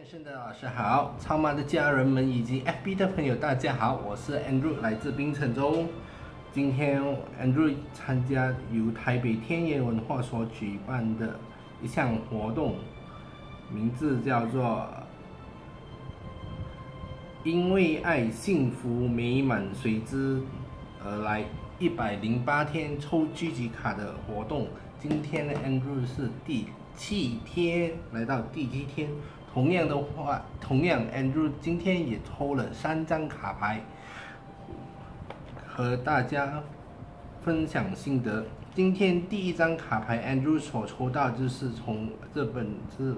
汉生的老师好，超妈的家人们以及 FB 的朋友大家好，我是 Andrew，来自槟城州。今天 Andrew 参加由台北天野文化所举办的一项活动，名字叫做“因为爱，幸福美满随之而来”一百零八天抽狙击卡的活动。今天的 Andrew 是第七天，来到第七天。同样的话，同样 Andrew 今天也抽了三张卡牌，和大家分享心得。今天第一张卡牌 Andrew 所抽到就是从这本是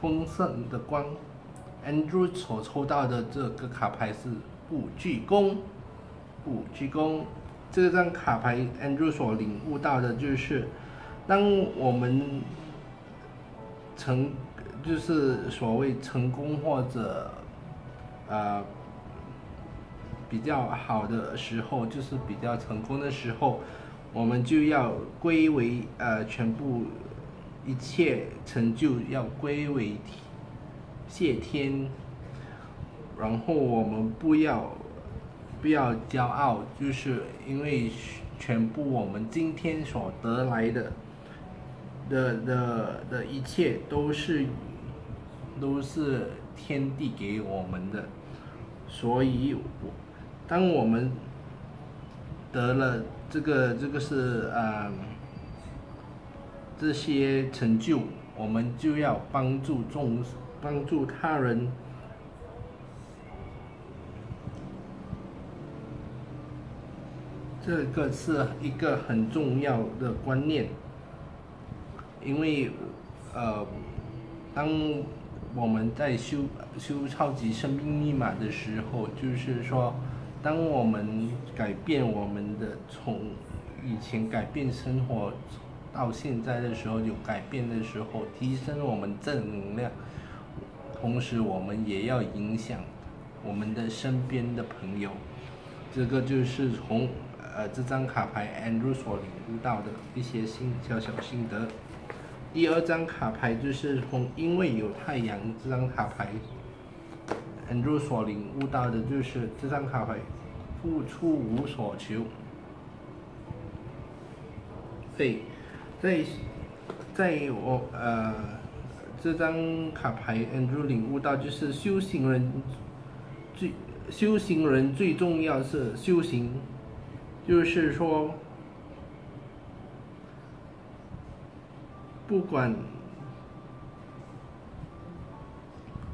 丰盛的光，Andrew 所抽到的这个卡牌是不鞠躬，不鞠躬。这张卡牌 Andrew 所领悟到的就是，当我们成就是所谓成功或者呃比较好的时候，就是比较成功的时候，我们就要归为呃全部一切成就要归为谢天，然后我们不要不要骄傲，就是因为全部我们今天所得来的。的的的一切都是都是天地给我们的，所以我，当我们得了这个这个是啊这些成就，我们就要帮助众帮助他人，这个是一个很重要的观念。因为，呃，当我们在修修超级生命密码的时候，就是说，当我们改变我们的从以前改变生活到现在的时候有改变的时候，提升我们正能量，同时我们也要影响我们的身边的朋友，这个就是从呃这张卡牌 Andrew 所领悟到的一些心小小心得。第二张卡牌就是红因为有太阳这张卡牌，Andrew 所领悟到的就是这张卡牌，付出无所求。对，在在我呃这张卡牌，Andrew 领悟到就是修行人最修行人最重要是修行，就是说。不管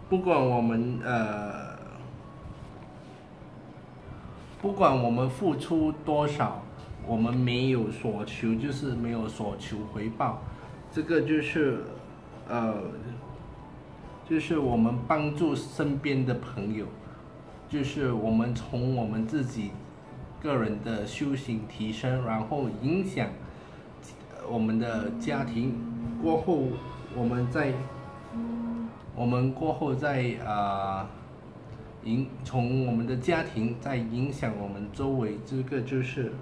不管我们呃，不管我们付出多少，我们没有所求，就是没有所求回报。这个就是呃，就是我们帮助身边的朋友，就是我们从我们自己个人的修行提升，然后影响我们的家庭。过后，我们在我们过后在啊影从我们的家庭在影响我们周围，这个就是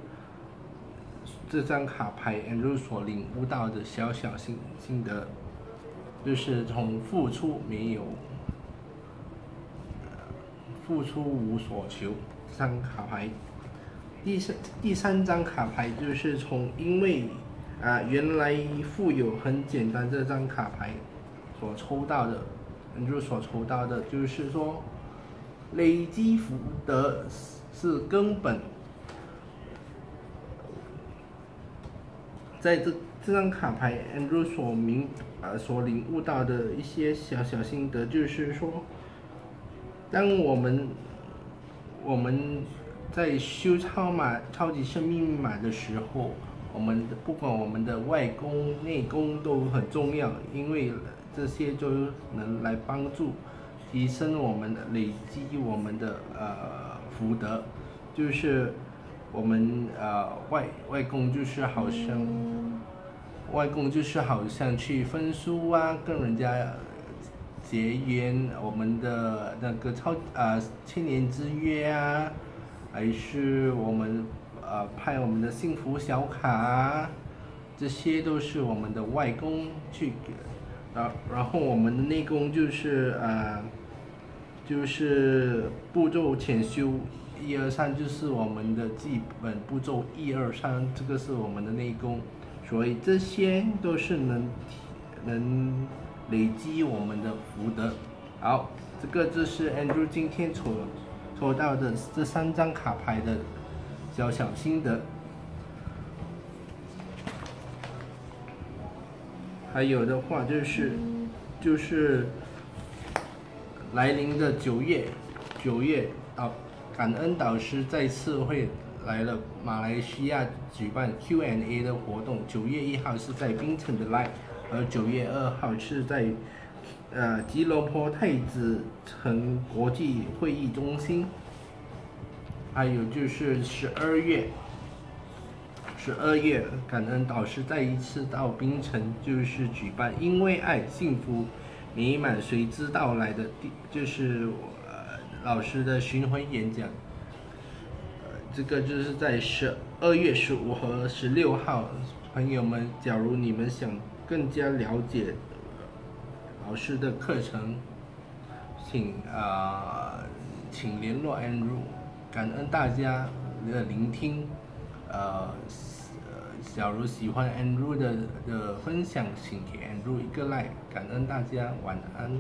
这张卡牌 a n d e 所领悟到的小小心心得，就是从付出没有付出无所求这张卡牌，第三第三张卡牌就是从因为。啊，原来富有很简单，这张卡牌所抽到的，就所抽到的，就是说累积福德是根本。在这这张卡牌，Andrew 所明啊所领悟到的一些小小心得，就是说，当我们我们在修超码超级生命码的时候。我们不管我们的外功内功都很重要，因为这些就能来帮助提升我们的累积我们的呃福德，就是我们呃外外功就是好像外功就是好像去分书啊，跟人家结缘我们的那个超呃千年之约啊，还是我们。呃，派我们的幸福小卡，这些都是我们的外公去给然然后我们的内功就是呃，就是步骤浅修，一二三就是我们的基本步骤，一二三这个是我们的内功，所以这些都是能能累积我们的福德。好，这个就是 Andrew 今天抽抽到的这三张卡牌的小小心得。还有的话就是，就是来临的九月，九月啊，感恩导师再次会来了马来西亚举办 Q&A 的活动。九月一号是在槟城的 Live，而九月二号是在呃吉隆坡太子城国际会议中心。还有就是十二月。十二月，感恩导师再一次到槟城，就是举办“因为爱，幸福美满随之到来”的第，就是呃老师的巡回演讲。这个就是在十二月十五和十六号，朋友们，假如你们想更加了解老师的课程，请啊，请联络 Andrew，感恩大家的聆听，呃。假如喜欢 Andrew 的的分享，请给 Andrew 一个 like，感恩大家，晚安。